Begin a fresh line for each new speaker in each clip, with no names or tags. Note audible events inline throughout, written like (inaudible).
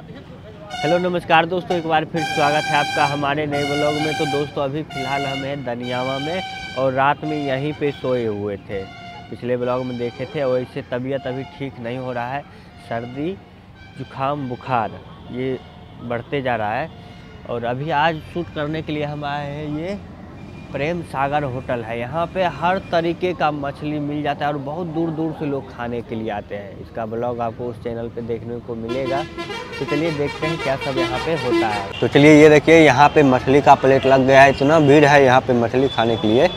Hello, नमस्कार दोस्तों, एक बार फिर स्वागत है आपका हमारे नए ब्लॉग में। तो दोस्तों, अभी फ़िलहाल हम हैं दनियावा में और रात में यहीं पे सोए हुए थे। पिछले ब्लॉग में देखे थे और इससे तबीयत अभी ठीक नहीं हो रहा है। सर्दी, जुकाम, बुखार, ये बढ़ते जा रहा है। और अभी आज शूट करने के लिए हम आए हैं ये प्रेम सागर होटल है। यहाँ पे हर तरीके का मछली मिल जाता है और बहुत दूर दूर से लोग खाने के लिए आते हैं। इसका ब्लॉग आपको उस चैनल पे देखने को मिलेगा। तो चलिए देखते हैं क्या सब यहाँ पे होता है।
तो चलिए ये देखिए, यहाँ पे मछली का प्लेट लग गया है। इतना भीड़ है यहाँ पे मछली खाने के लिए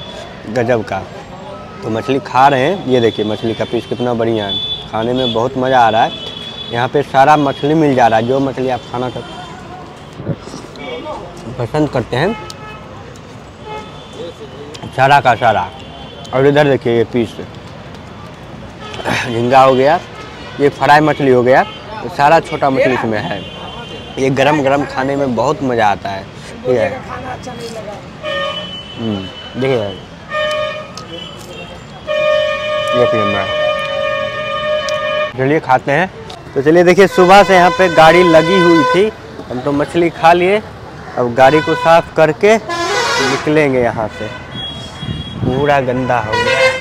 गजब का। तो मछली खा रहे हैं। ये देखिए मछली का पीस कितना बढ़िया है। खाने में बहुत मज़ा आ रहा है। यहाँ पे सारा मछली मिल जा रहा है। जो मछली आप खाना पसंद करते हैं सारा का सारा और इधर देखिए ये पीस। झींगा हो गया ये फ्राई मछली हो गया सारा छोटा मछली इसमें है। ये गरम गरम खाने में बहुत मज़ा आता है। ठीक है। हम्म, देखिए देखिए मैं चलिए खाते हैं। तो चलिए देखिए सुबह से यहाँ पे गाड़ी लगी हुई थी। हम तो मछली खा लिए। अब गाड़ी को साफ़ करके निकलेंगे यहाँ से। पूरा गंदा हो गया।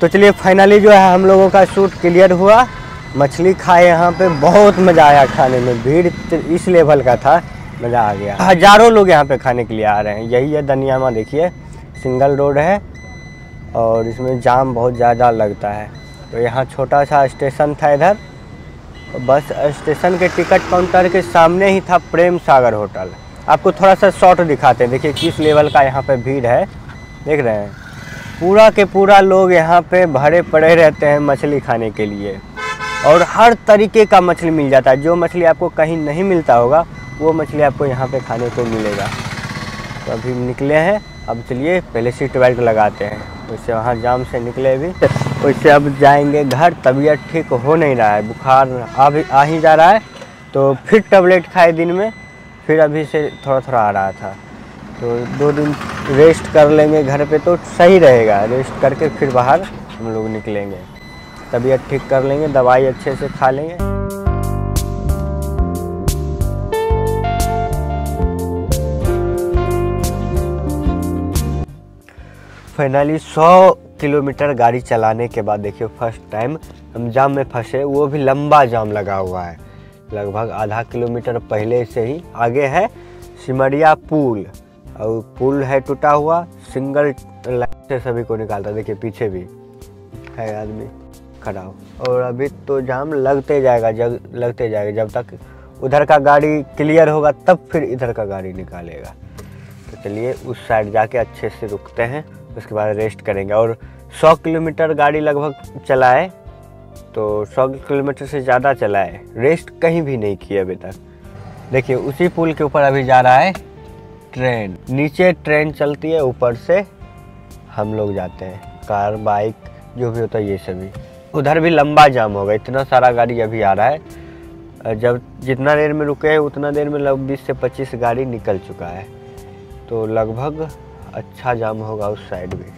तो चलिए फाइनली जो है हम लोगों का शूट क्लियर हुआ। मछली खाए यहाँ पे, बहुत मज़ा आया खाने में। भीड़ इस लेवल का था, मज़ा आ गया। हज़ारों लोग यहाँ पे खाने के लिए आ रहे हैं। यही है दनियामा देखिए। सिंगल रोड है, और इसमें जाम बहुत ज़्यादा लगता है। तो यहाँ छोटा सा स्टेशन था इधर। बस स्टेशन के टिकट काउंटर के सामने ही था प्रेम सागर होटल। आपको थोड़ा सा शॉर्ट दिखाते हैं। देखिए, किस लेवल का यहाँ पे भीड़ है। देख रहे हैं। पूरा के पूरा लोग यहाँ पे भरे पड़े रहते हैं मछली खाने के लिए। और हर तरीके का मछली मिल जाता है। जो मछली आपको कहीं नहीं मिलता होगा, वो मछली आपको यहाँ पे खाने को मिलेगा। तो अभी निकले हैं। अब चलिए, पहले सीट बेल्ट लगाते हैं। वैसे वहाँ जाम से निकले भी। वैसे अब जाएँगे घर। तबीयत ठीक हो नहीं रहा है। बुखार आ भी, आ ही जा रहा है। तो फिर टैबलेट खाए दिन में। फिर अभी से थोड़ा थोड़ा आ रहा था। तो दो दिन रेस्ट कर लेंगे घर पे तो सही रहेगा। रेस्ट करके फिर बाहर हम लोग निकलेंगे। तबीयत ठीक कर लेंगे, दवाई अच्छे से खा लेंगे। फाइनली 100 किलोमीटर गाड़ी चलाने के बाद देखिए फ़र्स्ट टाइम हम जाम में फंसे, वो भी लंबा जाम लगा हुआ है। लगभग आधा किलोमीटर पहले से ही आगे है सिमरिया पुल। और पुल है टूटा हुआ, सिंगल लाइन से सभी को निकालता देखिए, पीछे भी है आदमी खड़ा हो। और अभी तो जाम लगते जाएगा जब लगते जाएगा। जब तक उधर का गाड़ी क्लियर होगा, तब फिर इधर का गाड़ी निकालेगा। तो चलिए, उस साइड जाके अच्छे से रुकते हैं, उसके बाद रेस्ट करेंगे। और 100 किलोमीटर गाड़ी लगभग चलाए तो 100 किलोमीटर से ज़्यादा चलाए रेस्ट कहीं भी नहीं किया अभी तक। देखिए, उसी पुल के ऊपर अभी जा रहा है ट्रेन। नीचे ट्रेन चलती है, ऊपर से हम लोग जाते हैं। कार, बाइक, जो भी होता है, ये सभी। उधर भी लंबा जाम होगा। इतना सारा गाड़ी अभी आ रहा है। जब जितना देर में रुके हैं, उतना देर में लगभग बीस से पच्चीस गाड़ी निकल चुका है। तो लगभग अच्छा जाम होगा उस साइड भी।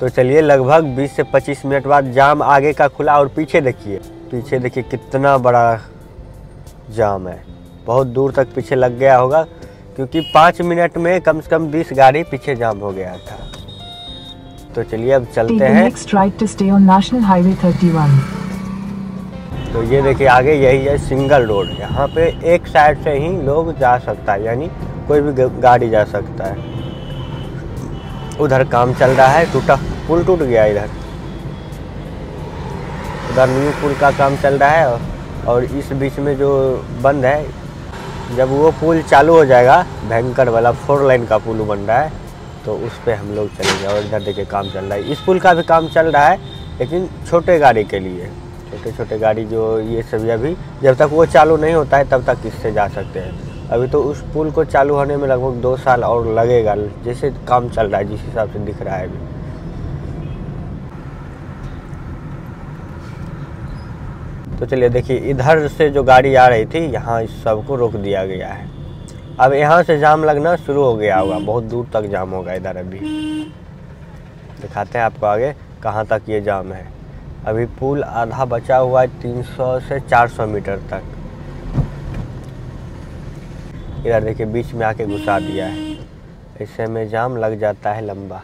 तो चलिए लगभग 20 से 25 मिनट बाद जाम आगे का खुला और पीछे देखिए। पीछे देखिए कितना बड़ा जाम है। बहुत दूर तक पीछे लग गया होगा क्योंकि पाँच मिनट में कम से कम 20 गाड़ी पीछे जाम हो गया था। तो चलिए अब चलते हैं।
next right to stay on National Highway 31.
तो ये देखिए आगे यही है सिंगल रोड। यहाँ पे एक साइड से ही लोग जा सकता है यानी कोई भी गाड़ी जा सकता है। उधर काम चल रहा है, टूटा, पुल टूट गया इधर। उधर न्यू पुल का काम चल रहा है और इस बीच में जो बंद है, जब वो पुल चालू हो जाएगा, भयंकर वाला फोर लाइन का पुल बन रहा है तो उस पर हम लोग चलेंगे और इधर देखिए काम चल रहा है। इस पुल का भी काम चल रहा है, लेकिन छोटे गाड़ी के लिए। छोटे छोटे गाड़ी जो ये सभी अभी, जब तक वो चालू नहीं होता है, तब तक इससे जा सकते हैं। अभी तो उस पुल को चालू होने में लगभग दो साल और लगेगा, जैसे काम चल रहा है, जिस हिसाब से दिख रहा है अभी। तो चलिए देखिए, इधर से जो गाड़ी आ रही थी, यहाँ इस सबको रोक दिया गया है। अब यहाँ से जाम लगना शुरू हो गया होगा, बहुत दूर तक जाम होगा इधर अभी। दिखाते हैं आपको आगे, कहाँ तक ये जाम है। अभी पुल आधा बचा हुआ है 300 से 400 मीटर तक। इधर देखिए बीच में आके घुसा दिया है। ऐसे में जाम लग जाता है लंबा।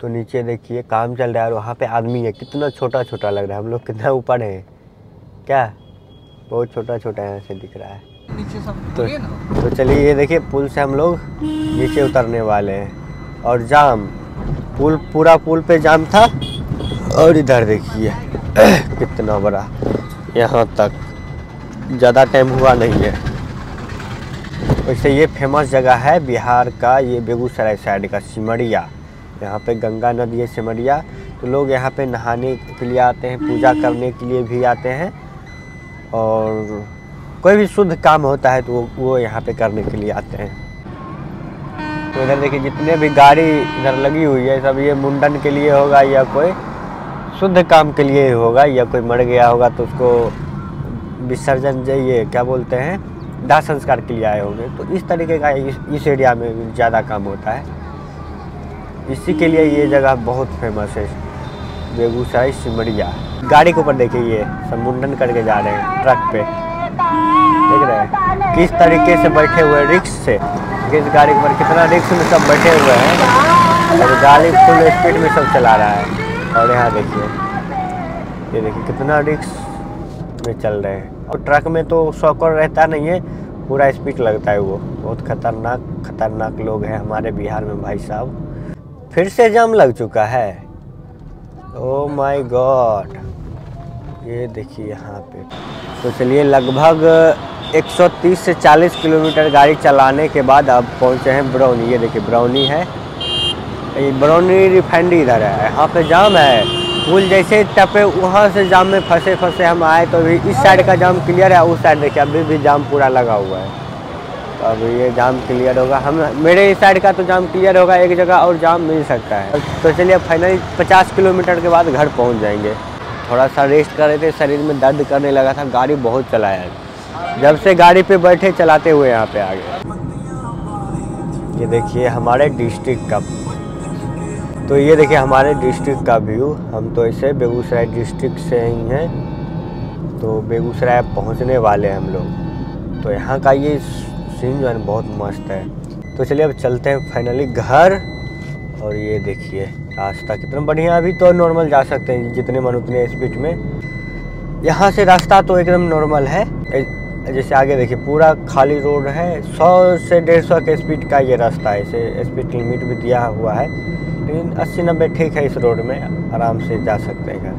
तो नीचे देखिए काम चल रहा है और वहाँ पे आदमी है। कितना छोटा छोटा लग रहा है। हम लोग कितना ऊपर हैं। क्या? बहुत छोटा छोटा यहाँ से दिख रहा है।
नीचे सब
तो, तो चलिए ये देखिए पुल से हम लोग नीचे उतरने वाले हैं। और जाम। पुल पूरा पुल पे जाम था। और इधर देखिए (clears throat) कितना बड़ा। यहाँ तक। ज़्यादा टाइम हुआ नहीं है। वैसे ये फ़ेमस जगह है बिहार का, ये बेगूसराय साइड का, सिमरिया। यहाँ पे गंगा नदी है सिमरिया। तो लोग यहाँ पे नहाने के लिए आते हैं, पूजा करने के लिए भी आते हैं। और कोई भी शुद्ध काम होता है तो वो वो यहाँ पे करने के लिए आते हैं। तो इधर देखिए, जितने भी गाड़ी इधर लगी हुई है, सब ये मुंडन के लिए होगा या कोई शुद्ध काम के लिए होगा या कोई मर गया होगा तो उसको विसर्जन ये क्या बोलते हैं? दाह संस्कार के लिए आए होंगे। तो इस तरीके का इस, इस एरिया में ज़्यादा काम होता है। इसी के लिए ये जगह बहुत फ़ेमस है। बेगूसराय सिमरिया। गाड़ी के ऊपर देखिए ये सब मुंडन करके जा रहे हैं ट्रक पे। देख रहे हैं किस तरीके से बैठे हुए रिक्स से। किस गाड़ी के ऊपर कितना रिक्स में सब बैठे हुए हैं। और गाड़ी फुल स्पीड में सब चला रहा है। और यहाँ देखिए ये देखिए कितना रिक्स में चल रहे हैं। और ट्रक में तो शॉकर रहता नहीं है, पूरा स्पीड लगता है वो। बहुत खतरनाक खतरनाक लोग हैं हमारे बिहार में भाई साहब। फिर से जाम लग चुका है। ओ माय गॉड ये देखिए यहाँ पे। तो चलिए, लगभग 130 से 40 किलोमीटर गाड़ी चलाने के बाद अब पहुँचे हैं ब्राउनी ये देखिए ब्राउनी है। ये ब्राउनी रिफाइनरी इधर है। यहाँ पे जाम है। पुल जैसे टपे, वहाँ से जाम में फंसे फंसे हम आए तो अभी इस साइड का जाम क्लियर है, उस साइड देखिए, अभी भी जाम पूरा लगा हुआ है। तो अब ये जाम क्लियर होगा। हम, मेरे इस साइड का तो जाम क्लियर होगा, एक जगह और जाम मिल सकता है। तो चलिए फाइनली 50 किलोमीटर के बाद घर पहुँच जाएँगे। थोड़ा सा रेस्ट कर रहे थे, शरीर में दर्द करने लगा था, गाड़ी बहुत चलाया जब से गाड़ी पे बैठे, चलाते हुए यहाँ पे आ गए। ये देखिए, हमारे डिस्ट्रिक्ट का तो ये देखिए हमारे डिस्ट्रिक्ट का व्यू हम तो ऐसे बेगूसराय डिस्ट्रिक्ट से ही हैं तो बेगूसराय पहुँचने वाले हैं हम लोग। तो यहाँ का ये सीन जो है बहुत मस्त है। तो चलिए अब चलते हैं फाइनली घर। और ये देखिए, रास्ता कितना बढ़िया अभी तो नॉर्मल जा सकते हैं, जितने मन उतने स्पीड में। यहाँ से रास्ता तो एकदम नॉर्मल है। जैसे आगे देखिए, पूरा खाली रोड है। सौ से डेढ़ सौ के स्पीड का ये रास्ता है इसे स्पीड लिमिट भी दिया हुआ है। लेकिन अस्सी नब्बे ठीक है इस रोड में आराम से जा सकते हैं घर।